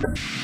you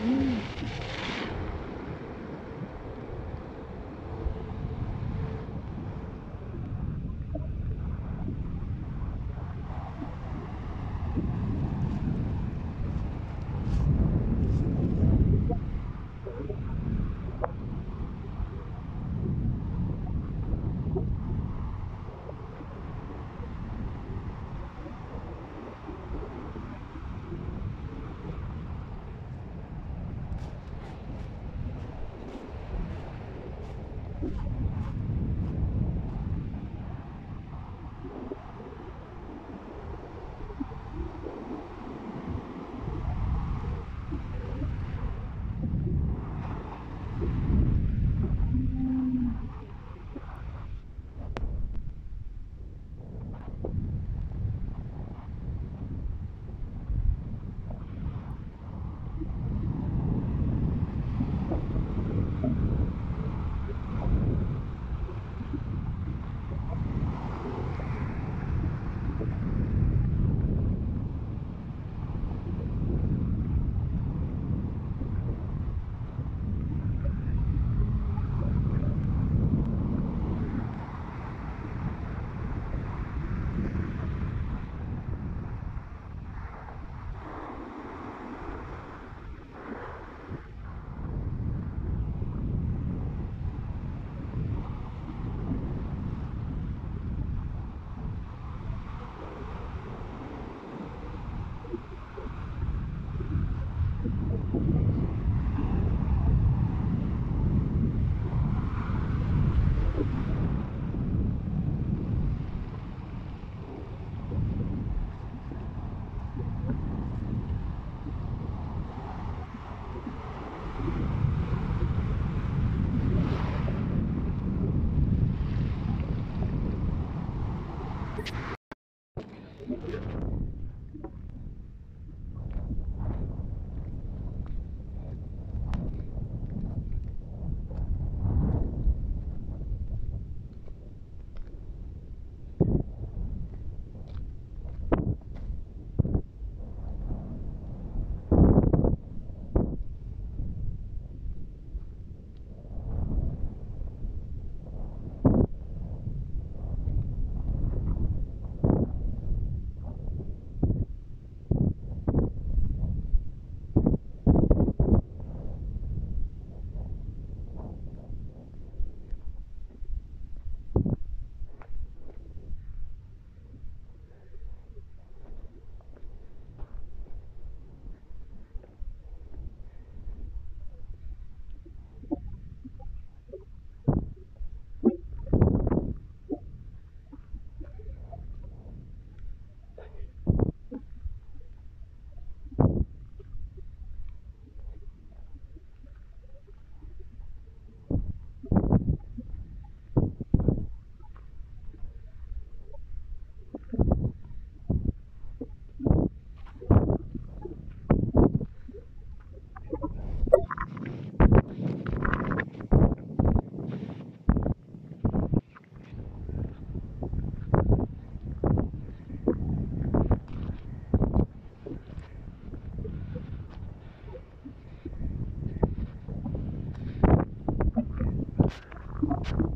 Mm. you.